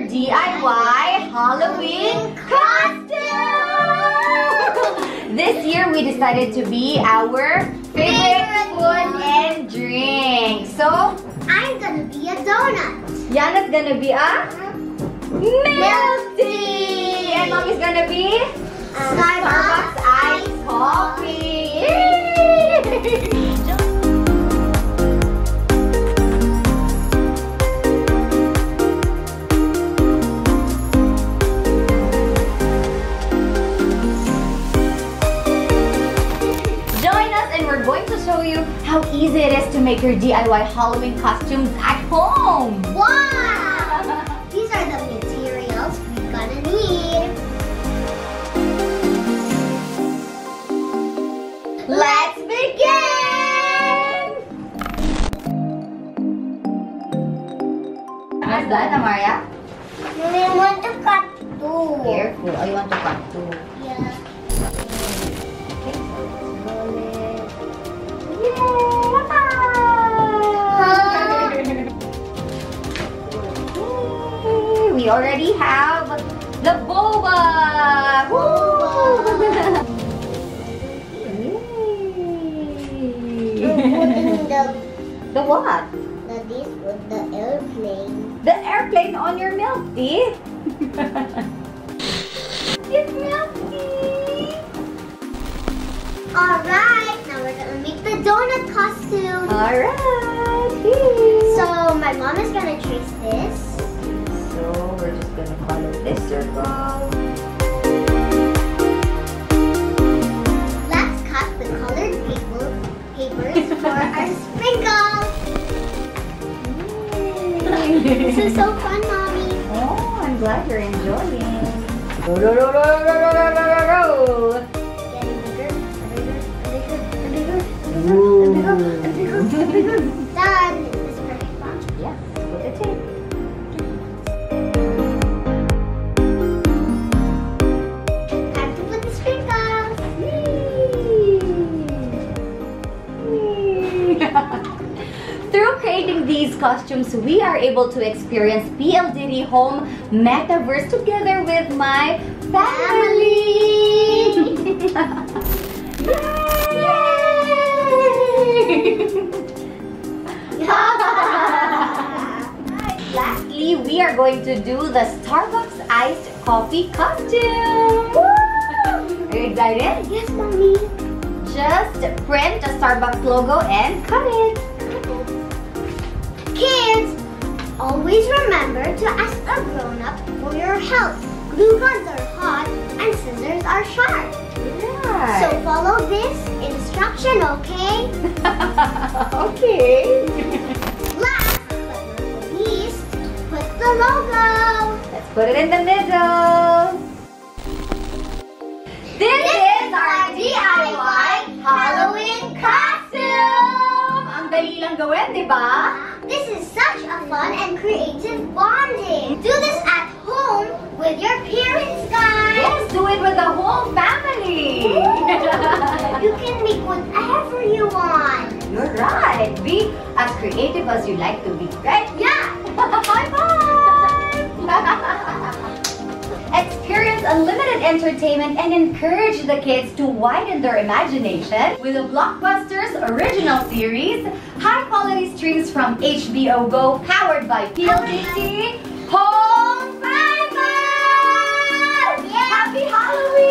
DIY Halloween costume! this year we decided to be our favorite food and drink. So, I'm gonna be a donut. Yana's gonna be a milk tea! And mommy's gonna be Starbucks iced coffee! how easy it is to make your DIY Halloween costumes at home! Wow! These are the materials we're gonna need. Let's begin! How's that, Amaria? We want to cut two. Careful. Oh, you want to cut two. Yeah. We already have the boba! Woo! The, the what? the this with the airplane. The airplane on your milk tea. it's milk tea. Alright, now we're gonna make the donut costume. All right. So my mom is gonna trace this. So we're just gonna follow this circle. Let's cut the colored paper papers for our sprinkles. This is so fun, mommy. oh, I'm glad you're enjoying. Costumes, we are able to experience PLDT Home Metaverse together with my family. Lastly, we are going to do the Starbucks iced coffee costume. Are you excited? Yes, mommy. Just print the Starbucks logo and cut it. Help. Glue guns are hot and scissors are sharp. So follow this instruction, okay? okay. Last but not least, put the logo. Let's put it in the middle. This is our DIY Halloween costume! Ang dali lang gawin, di ba? This is such a fun and creative as creative as you like to be, right? Yeah. High five! Experience unlimited entertainment and encourage the kids to widen their imagination with the Blockbusters original series, high quality streams from HBO Go powered by PLDT Home Fibr! Happy Halloween!